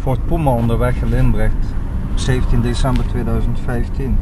Ford Puma onderweg in Limbrecht, 17 december 2015.